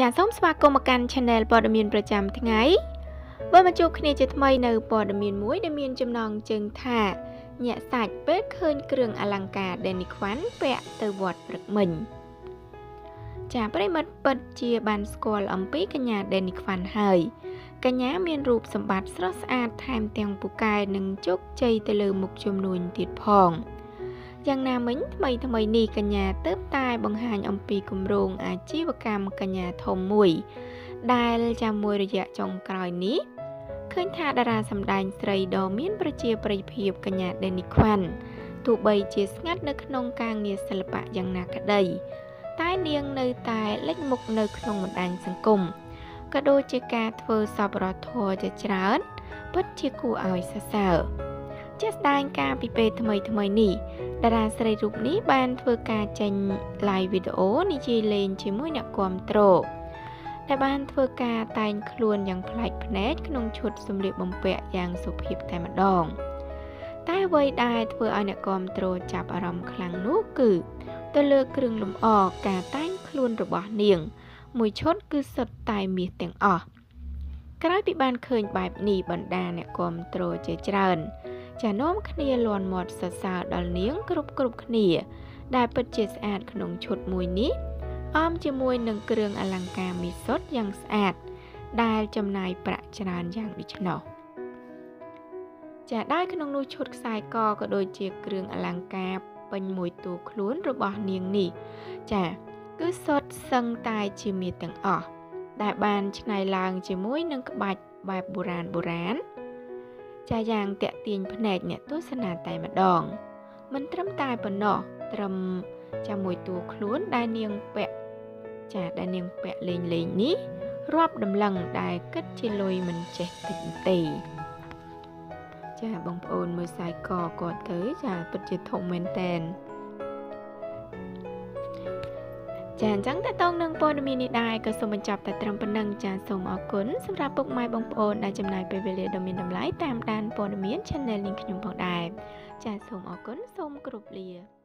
ចាសសូមស្វាគមន៍មកកាន់ Channel ព័ត៌មានប្រចាំថ្ងៃវិលមកជួបគ្នាជាថ្មីនៅព័ត៌មានមួយដែលមានចំណងជើងថាញាក់សាច់ពេលឃើញគ្រឿងអលង្ការ Danny Kwan ពាក់ទៅវត្តព្រឹកមិញចាប្រិមិត្តពិតជាបានស្គាល់អំពីកញ្ញា Danny Kwan ហើយកញ្ញាមានរូបសម្បត្តិស្រស់ស្អាតថែមទាំងពូកែនិងជោគជ័យទៅលើមុខជំនួញទៀតផង។ យ៉ាងណាមិញថ្មីថ្មីនេះកញ្ញាទើបតែបង្ហាញអំពីគម្រោងអាជីវកម្មកញ្ញាធំមួយ ដែលចាំមួយរយៈចុងក្រោយនេះឃើញថាតារាសម្ដែងស្រីដ៏មានប្រជាប្រិយភាពកញ្ញា Denny Kwan ទោះបីជាស្ងាត់នៅក្នុងការងារសិល្បៈយ៉ាងណាក្តីតែនាងនៅតែលេចមុខនៅក្នុងបណ្ដាញសង្គមក៏ដូចជាការធ្វើសប្បុរសធម៌ជាច្រើនពិតជាគួរឲ្យសរសើរ ជាស្ដែងការពីពេលថ្មីថ្មីនេះតារាស្រីរូបនេះបានធ្វើការចេញ live វីដេអូនិយាយលេងជាមួយអ្នកគាំទ្រដែលបានធ្វើការតែងខ្លួនយ៉ាងប្លែកភ្នែកក្នុងឈុតសម្លៀកបំពាក់យ៉ាងសុភាពតែម្ដងតែអ្វីដែលធ្វើឲ្យអ្នកគាំទ្រចាប់អារម្មណ៍ខ្លាំងនោះគឺទៅលើគ្រឿងលម្អការតែងខ្លួនរបស់នាង មួយឈុតគឺសុទ្ធតែមាសទាំងអស់ក្រោយពីបានឃើញបែបនេះបណ្ដាអ្នកគាំទ្រជាច្រើន ចានាំគ្នាលន់មាត់សរសើរដល់នាងគ្រប់គ្រប់គ្នា ដែលពិតជាស្អាតក្នុងឈុតមួយនេះអមជាមួយនឹងគ្រឿងអលង្ការមាសសុទ្ធយ៉ាងស្អាត ដែលចំណាយប្រាក់ច្រើនយ៉ាងដូច្នោះចាដោយក្នុងនោះឈុតខ្សែកក៏ដូចជាគ្រឿងអលង្ការពេញមួយតួខ្លួនរបស់នាងនេះចាគឺសុទ្ធសឹងតែជាមាសទាំងអស់ដែលបានឆ្នៃឡើងជាមួយនឹងក្បាច់បែបបុរាណបុរាណ ចាយ៉ាងតាក់ទាញភ្នែកអ្នកទស្សនាតែម្ដង មិនត្រឹមតែប៉ុណ្ណោះត្រឹមជាមួយតួខ្លួនដែលនាងពាក់ចាដែលនាងពាក់លេងលេងនេះរាប់ដំឡឹងដែលគិតជាលុយមិនចេះតិចទេចាបងប្អូនមើលសាយកគាត់ទៅចាពិតជាធំមែនតែន ចាអញ្ចឹងតើតងនឹងព័ត៌មាននេះដែរក៏សូមបញ្ចប់តែត្រឹមប៉ុណ្្នឹងចាសូមអរគុណសម្រាប់ពុកម៉ែបងប្អូនដែលចំណាយពេលវេលាដ៏មានតម្លៃតាមដានព័ត៌មាន Channel នាងខ្ញុំផងដែរចាសូមអរគុណសូមគោរពលា